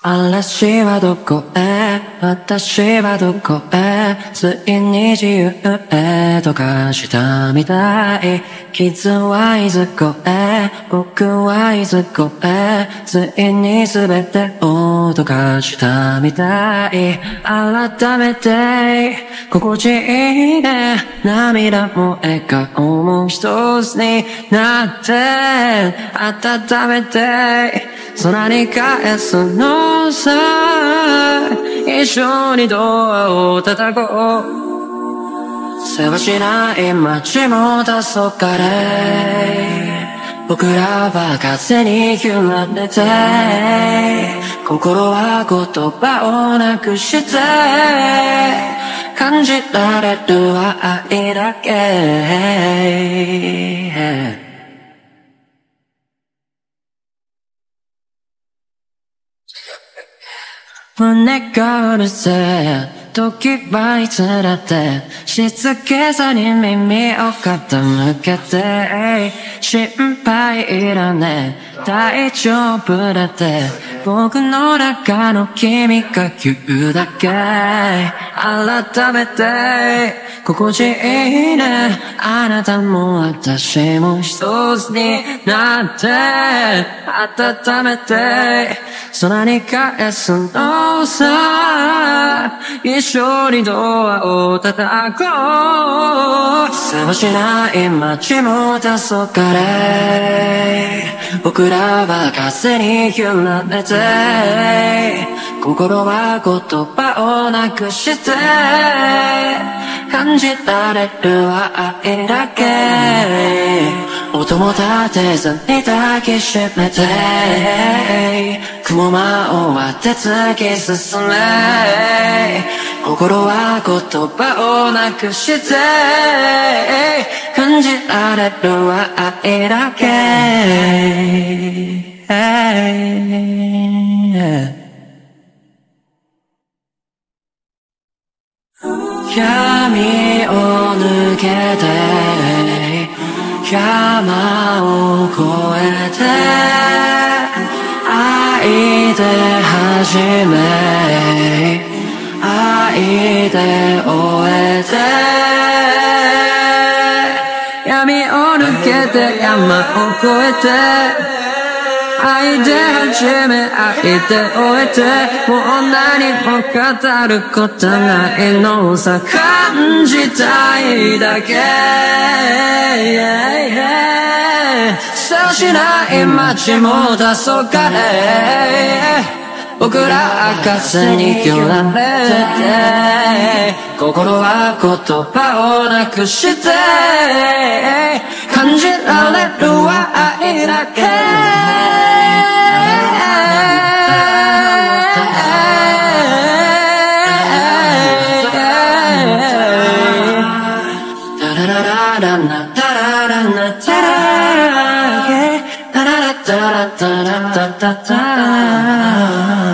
嵐はどこへ私はどこへついに自由へと化したみたい。傷はいずこへ僕はいずこへついに全てをと化したみたい。改めて心地いいね。涙も笑顔も一つになって温めて空に返すのさ。一緒にドアを叩こう。世話しない街も黄昏僕らは風に揺られて心は言葉をなくして感じられるは愛だけ。胸がうるせえ時はいつだってしつけさに耳を傾けて心配いらねえ。大丈夫だって。僕の中の君が言うだけ。改めて。心地いいね。あなたも私も一つになって。温めて。空に返すのさ一緒にドアを叩こうせわしない街も黄昏僕らは風に揺られて心は言葉をなくして感じられるは愛だけ音も立てずに抱きしめて雲間を割って突き進め心は言葉をなくして感じられるは愛だけ。闇を抜けて山を越えて愛で始め。愛で終えて。闇を抜けて山を越えて。愛で始め愛で終えて。もう何も語ることないのさ感じたいだけ。そうしない街も黄昏僕ら風に揺られて心は言葉をなくして感じられる愛だけタラタラタラタタ